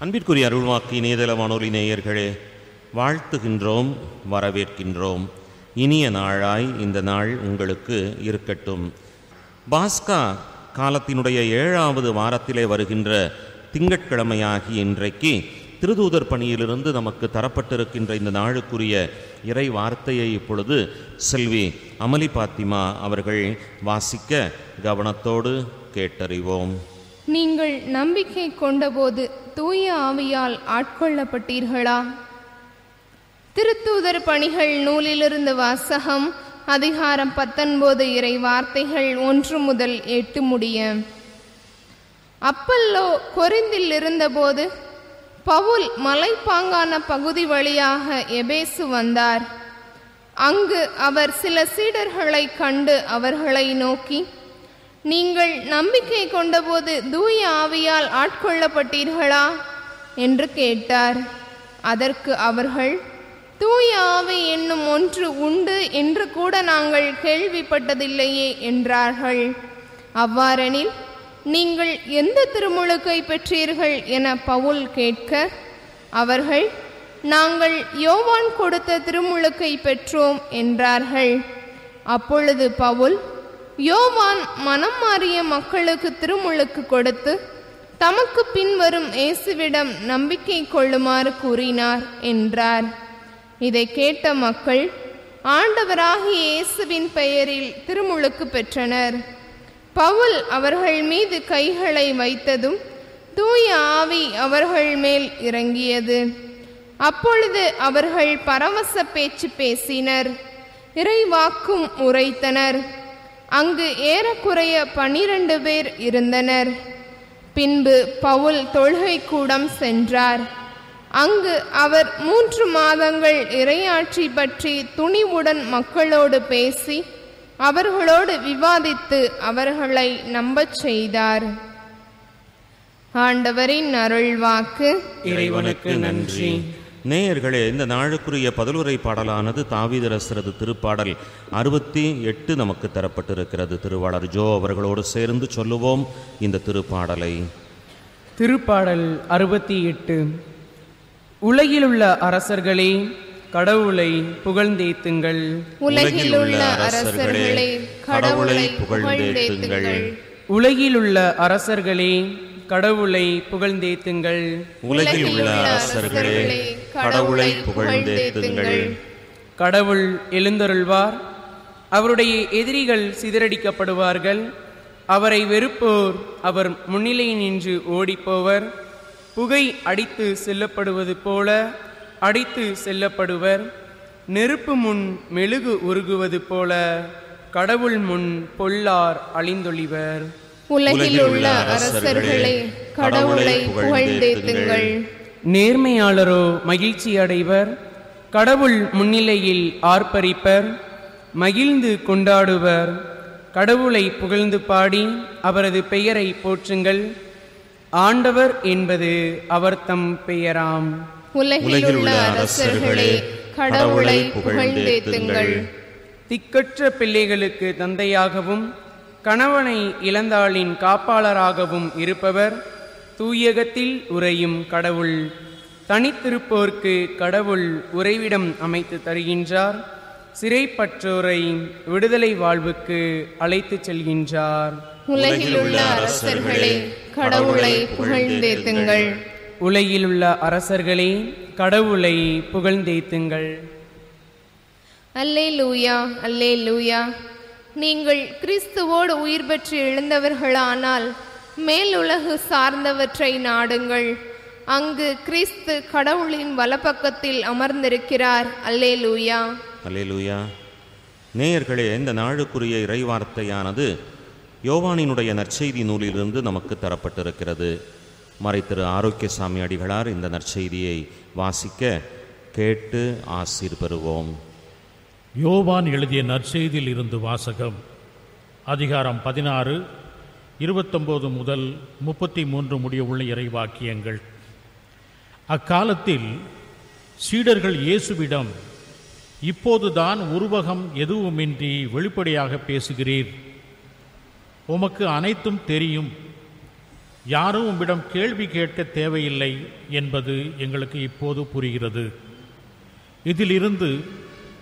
அன்பிற்குரிய அருள்வாக்கு இணையதள வானொலி நேயர்களே வாழ்த்துகின்றோம் வரவேற்கின்றோம். இனிய நாளாய் இந்த நாள் உங்களுக்கு இருக்கட்டும். பாஸ்கா காலத்தினுடைய ஏழாவது வாரத்திலே வருகின்ற திங்கட்கிழமையாகி இன்றைக்கு திருதூதர் பணியிலிருந்து நமக்கு தரப்பட்டிருக்கின்ற இந்த நாளுக்குரிய இறை வார்த்தையை இப்பொழுது செல்வி அமலி பாத்திமா அவர்கள் வாசிக்க கவனத்தோடு கேட்டறிவோம். நீங்கள் நம்பிக்கை கொண்டபோது தூய ஆவியால் ஆட்கொள்ளப்பட்டீர்களா? திருத்தூதர் பணிகள் நூலிலிருந்து வாசகம் அதிகாரம் பத்தொன்பது இறை வார்த்தைகள் ஒன்று முதல் எட்டு முடிய. அப்பல்லோ கொரிந்தில் இருந்தபோது பவுல் மலைப்பாங்கான பகுதி வழியாக எபேசு வந்தார். அங்கு அவர் சில சீடர்களை கண்டு அவர்களை நோக்கி நீங்கள் நம்பிக்கை கொண்டபோது தூய ஆவியால் ஆட்கொள்ளப்பட்டீர்களா? என்று கேட்டார். அதற்கு அவர்கள் தூய ஆவி என்னும் ஒன்று உண்டு என்று கூட நாங்கள் கேள்விப்பட்டதில்லையே என்றார்கள். அவ்வாறெனில் நீங்கள் எந்த திருமுழுக்கை பெற்றீர்கள்? என பவுல் கேட்க அவர்கள் நாங்கள் யோவான் கொடுத்த திருமுழுக்கை பெற்றோம் என்றார்கள். அப்பொழுது பவுல் யோவான் மனம் மாறிய மக்களுக்கு திருமுழுக்கு கொடுத்து தமக்கு பின்வரும் இயேசுவிடம் நம்பிக்கை கொள்ளுமாறு கூறினார் என்றார். இதை கேட்ட மக்கள் ஆண்டவராகிய இயேசுவின் பெயரில் திருமுழுக்கு பெற்றனர். பவுல் அவர்கள் மீது கைகளை வைத்ததும் தூய ஆவி அவர்கள் மேல் இறங்கியது. அப்பொழுது அவர்கள் பரவச பேச்சு பேசினர். இறைவாக்கும் உரைத்தனர். அங்கு ஏறக்குறைய பனிரெண்டு பேர் இருந்தனர். பின்பு பவுல் தொழுகை கூடம் சென்றார். அங்கு அவர் மூன்று மாதங்கள் இரையாற்றி பற்றி துணிவுடன் மக்களோடு பேசி அவர்களோடு விவாதித்து அவர்களை நம்பச் செய்தார். ஆண்டவரின் அருள்வாக்கு. இறைவனுக்கு நன்றி. நேயர்களே இந்த நாளுக்குரிய பதிலுரை பாடலானது தாவீதரசரது திருப்பாடல் அறுபத்தி எட்டு நமக்கு தரப்பட்டிருக்கிறது. திருவாளர் ஜோ அவர்களோடு சேர்ந்து சொல்லுவோம் இந்த திருப்பாடலை. திருப்பாடல் அறுபத்தி எட்டு. உலகிலுள்ள அரசர்களே கடவுளை புகழ்ந்தேத்துங்கள். உலகிலுள்ள அரசர்களே கடவுளை புகழ்ந்தேத்துங்கள். உலகிலுள்ள அரசர்களே கடவுளை புகழ்ந்தேத்துங்கள் உலகில் உள்ள அரசர்களே கடவுளை புகழ்ந்தேத்துங்கள் கடவுள் எழுந்தருள்வார். அவருடைய எதிரிகள் சிதறடிக்கப்படுவார்கள். அவரை வெறுப்போர் அவர் முன்னிலை நின்று ஓடிப்போவர். புகை அடித்து செல்லப்படுவது போல அடித்து செல்லப்படுவர். நெருப்பு முன் மெழுகு உருகுவது போல கடவுள் முன் பொல்லார் அழிந்தொழிவர். உலகிலுள்ள அரசர்களே கடவுளை புகழ்ந்தேத்துங்கள். நேர்மையாளரோ மகிழ்ச்சி அடைவர் கடவுள் முன்னிலையில் ஆர்ப்பரிப்பர் மகிழ்ந்து கொண்டாடுவர். கடவுளை புகழ்ந்து பாடி அவரது பெயரை போற்றுங்கள். ஆண்டவர் என்பது அவர் தம் பெயராம். உலகிலுள்ள அரசர்களே கடவுளை புகழ்ந்தேத்துங்கள். திக்கற்ற பிள்ளைகளுக்கு தந்தையாகவும் கணவனை இழந்தாளின் காப்பாளராகவும் இருப்பவர் தூயகத்தில் உறையும் கடவுள். தனித்திருப்போர்க்கு கடவுள் உறைவிடம் அமைத்து தருகின்றார். சிறைப்பற்றோரை விடுதலை வாழ்வுக்கு அழைத்துச் செல்கின்றார். உலகிலுள்ள அரசர்களே கடவுளை புகழ்ந்தேத்துங்கள். உலகிலுள்ள அரசர்களே கடவுளை புகழ்ந்தேத்துங்கள். அல்லே லூயா அல்லே லூயா நீங்கள் கிறிஸ்துவோடு உயிர் பெற்று எழுந்தவர்களானால் மேலுலகு சார்ந்தவற்றை நாடுங்கள். அங்கு கிறிஸ்து கடவுளின் வலப்பக்கத்தில் அமர்ந்திருக்கிறார். அல்லே லூயா அல்லேலூயா. நேயர்களே இந்த நாளுக்குரிய இறைவார்த்தையானது யோவானினுடைய நற்செய்தி நூலிலிருந்து நமக்கு தரப்பட்டிருக்கிறது. மறைத்திரு ஆரோக்கியசாமி அடிகளார் இந்த நற்செய்தியை வாசிக்க கேட்டு ஆசீர் பெறுவோம் யோவான் எழுதிய நற்செய்தியில் இருந்து வாசகம் அதிகாரம் பதினாறு இருபத்தொம்போது முதல் முப்பத்தி மூன்று முடிய உள்ள இறைவாக்கியங்கள். அக்காலத்தில் சீடர்கள் இயேசுவிடம் இப்போதுதான் உருவகம் எதுவுமின்றி வெளிப்படையாக பேசுகிறீர்? உமக்கு அனைத்தும் தெரியும். யாரும் உம்மிடம் கேள்வி கேட்க தேவையில்லை என்பது எங்களுக்கு இப்போது புரிகிறது. இதிலிருந்து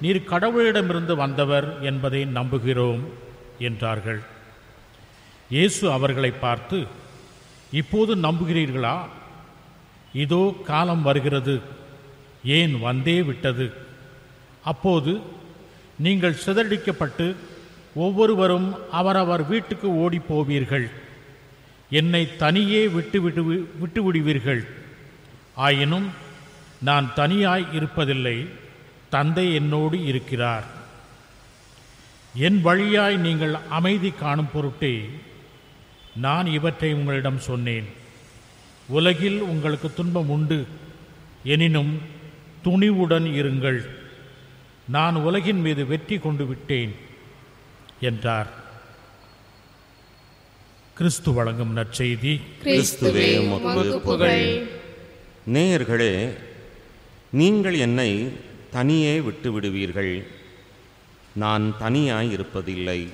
நீர் கடவுளிடமிருந்து வந்தவர் என்பதை நம்புகிறோம் என்றார்கள். இயேசு அவர்களை பார்த்து இப்போது நம்புகிறீர்களா? இதோ காலம் வருகிறது. ஏன் வந்தே விட்டது? அப்போது நீங்கள் சிதறடிக்கப்பட்டு ஒவ்வொருவரும் அவரவர் வீட்டுக்கு ஓடிப் போவீர்கள் என்னை தனியே விட்டு விட்டுவிடுவீர்கள். விட்டு ஆயினும் நான் தனியாய் இருப்பதில்லை. தந்தை என்னோடு இருக்கிறார். என் வழியாய் நீங்கள் அமைதி காணும் பொருட்டே நான் இவற்றை உங்களிடம் சொன்னேன். உலகில் உங்களுக்கு துன்பம் உண்டு. எனினும் துணிவுடன் இருங்கள். நான் உலகின் மீது வெற்றி கொண்டு விட்டேன் என்றார். கிறிஸ்து வழங்கும் நற்செய்தி. கிறிஸ்துவே புகழ். நேயர்களே நீங்கள் என்னை தனியே விட்டுவிடுவீர்கள். நான் தனியாய் இருப்பதில்லை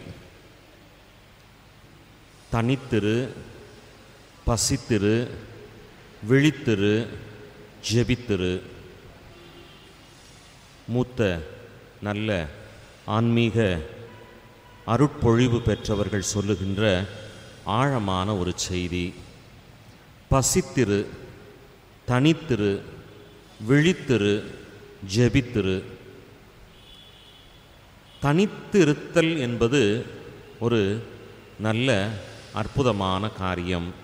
தனித்திரு பசித்திரு விழித்திரு ஜெபித்திரு. மூத்த நல்ல ஆன்மீக அருட்பொழிவு பெற்றவர்கள் சொல்லுகின்ற ஆழமான ஒரு செய்தி. பசித்திரு தனித்திரு விழித்திரு ஜெபித்திரு. தனித்திருத்தல் என்பது ஒரு நல்ல அற்புதமான காரியம்.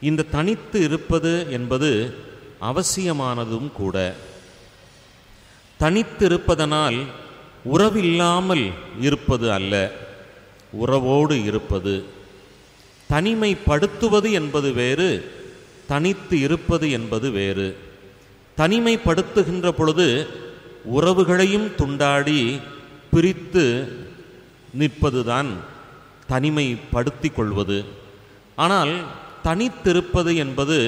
இந்த தனித்து இருப்பது என்பது அவசியமானதும் கூட. தனித்திருப்பதனால் உறவில்லாமல் இருப்பது அல்ல உறவோடு இருப்பது. தனிமைப்படுத்துவது என்பது வேறு தனித்து இருப்பது என்பது வேறு. தனிமைப்படுத்துகின்ற பொழுது உறவுகளையும் துண்டாடி பிரித்து நிற்பதுதான் தனிமைப்படுத்தி கொள்வது ஆனால் தனித்திருப்பது என்பது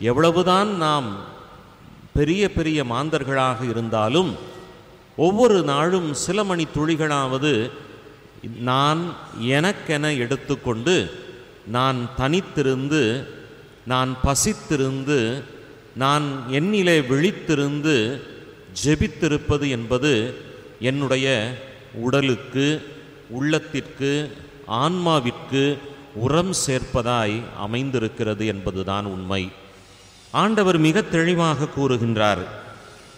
எவ்வளவுதான் நாம் பெரிய பெரிய மாந்தர்களாக இருந்தாலும் ஒவ்வொரு நாளும் சில மணி துளிகளாவது நான் எனக்கென எடுத்துக்கொண்டு நான் தனித்திருந்து நான் பசித்திருந்து நான் என்னிலே விழித்திருந்து ஜெபித்திருப்பது என்பது என்னுடைய உடலுக்கு உள்ளத்திற்கு ஆன்மாவிற்கு உரம் சேர்ப்பதாய் அமைந்திருக்கிறது என்பதுதான் உண்மை. ஆண்டவர் மிக தெளிவாக கூறுகின்றார்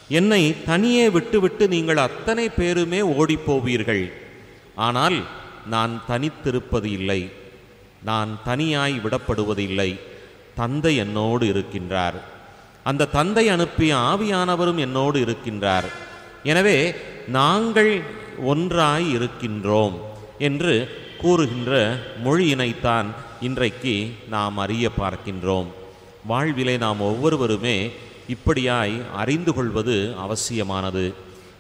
என்னை தனியே விட்டுவிட்டு நீங்கள் அத்தனை பேருமே ஓடிப்போவீர்கள் ஆனால் நான் தனித்திருப்பது இல்லை. நான் தனியாய் விடப்படுவது இல்லை தந்தை என்னோடு இருக்கின்றார். அந்த தந்தை அனுப்பிய ஆவியானவரும் என்னோடு இருக்கின்றார். எனவே நாங்கள் ஒன்றாய் இருக்கின்றோம் என்று கூறுகின்ற மொழியினைத்தான் இன்றைக்கு நாம் அறிய பார்க்கின்றோம். வாழ்விலே நாம் ஒவ்வொருவருமே இப்படியாய் அறிந்து கொள்வது அவசியமானது.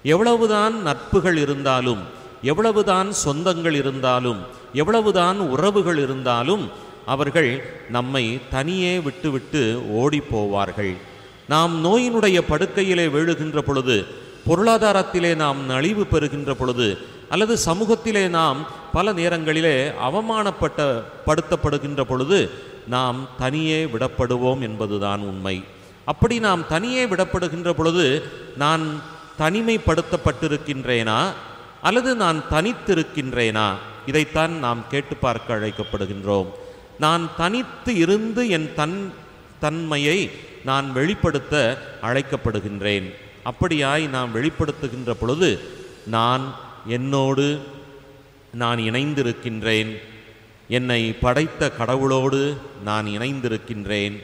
எவ்வளவுதான் நட்புகள் இருந்தாலும் எவ்வளவுதான் சொந்தங்கள் இருந்தாலும் எவ்வளவுதான் உறவுகள் இருந்தாலும் அவர்கள் நம்மை தனியே விட்டுவிட்டு ஓடிப் போவார்கள். நாம் நோயினுடைய படுக்கையிலே விழுகின்ற பொழுது பொருளாதாரத்திலே நாம் நலிவு பெறுகின்ற பொழுது அல்லது சமூகத்திலே நாம் பல நேரங்களிலே அவமானப்பட்ட படுத்தப்படுகின்ற பொழுது நாம் தனியே விடப்படுவோம் என்பதுதான் உண்மை. அப்படி நாம் தனியே விடப்படுகின்ற பொழுது நான் தனிமைப்படுத்தப்பட்டிருக்கின்றேனா? அல்லது நான் தனித்திருக்கின்றேனா? இதைத்தான் நாம் கேட்டு பார்க்க அழைக்கப்படுகின்றோம். நான் தனித்து இருந்து என் தன் தன்மையை நான் வெளிப்படுத்த அழைக்கப்படுகின்றேன். அப்படியாய் நாம் வெளிப்படுத்துகின்ற பொழுது நான் என்னோடு நான் இணைந்திருக்கின்றேன். என்னை படைத்த கடவுளோடு நான் இணைந்திருக்கின்றேன்.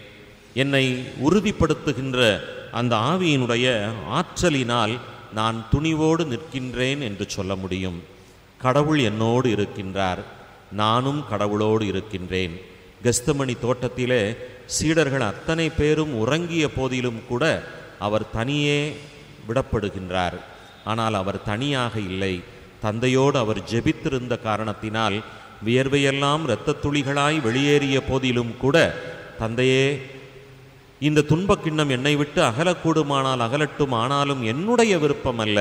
என்னை உறுதிப்படுத்துகின்ற அந்த ஆவியினுடைய ஆற்றலினால் நான் துணிவோடு நிற்கின்றேன் என்று சொல்ல முடியும். கடவுள் என்னோடு இருக்கின்றார். நானும் கடவுளோடு இருக்கின்றேன். கெஸ்தமணி தோட்டத்திலே சீடர்கள் அத்தனை பேரும் உறங்கிய போதிலும் கூட அவர் தனியே விடப்படுகின்றார். ஆனால் அவர் தனியாக இல்லை. தந்தையோடு அவர் ஜெபித்திருந்த காரணத்தினால் வியர்வையெல்லாம் இரத்தத் துளிகளாய் வெளியேறிய போதிலும் கூட தந்தையே இந்த துன்பக் கிண்ணம் என்னை விட்டு அகலக்கூடுமானால் அகலட்டும் ஆனாலும் என்னுடைய விருப்பம் அல்ல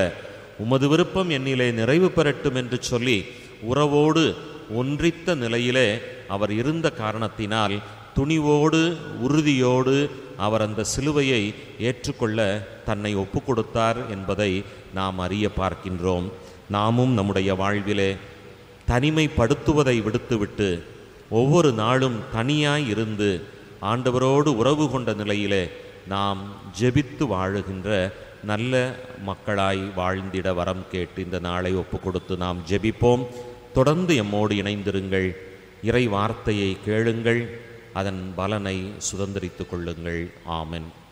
உமது விருப்பம் என்னிலே நிறைவு பெறட்டும் என்று சொல்லி உறவோடு ஒன்றித்த நிலையிலே அவர் இருந்த காரணத்தினால் துணிவோடு உறுதியோடு அவர் அந்த சிலுவையை ஏற்றுக்கொள்ள தன்னை ஒப்பு கொடுத்தார் என்பதை நாம் அறிய பார்க்கின்றோம். நாமும் நம்முடைய வாழ்விலே தனிமைப்படுத்துவதை விடுத்துவிட்டு ஒவ்வொரு நாளும் தனியாய் இருந்து ஆண்டவரோடு உறவு கொண்ட நிலையிலே நாம் ஜெபித்து வாழுகின்ற நல்ல மக்களாய் வாழ்ந்திட வரம் கேட்டு இந்த நாளை ஒப்பு கொடுத்து நாம் ஜெபிப்போம். தொடர்ந்து எம்மோடு இணைந்திருங்கள். இறை வார்த்தையை கேளுங்கள். அதன் பலனை சுதந்திரித்துக் கொள்ளுங்கள். ஆமென்.